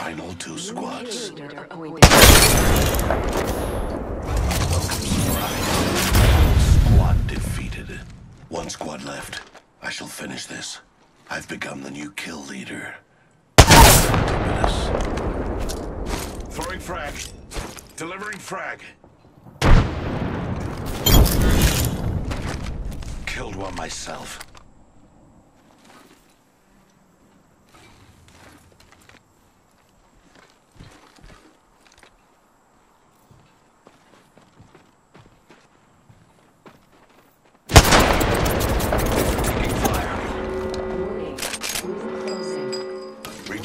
final two squads. Squad defeated. One squad left. I shall finish this. I've become the new kill leader. Throwing frag. Delivering frag. Killed one myself.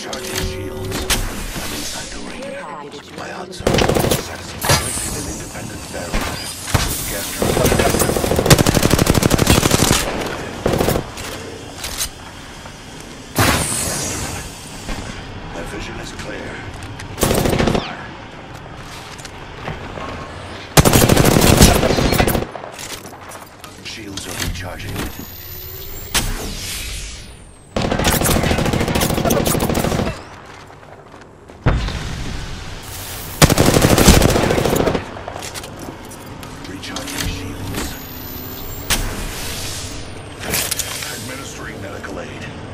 Recharging shields. I'm inside the ring. My odds are satisfying an independent barrel. Shields are. Recharging shields. Administering medical aid.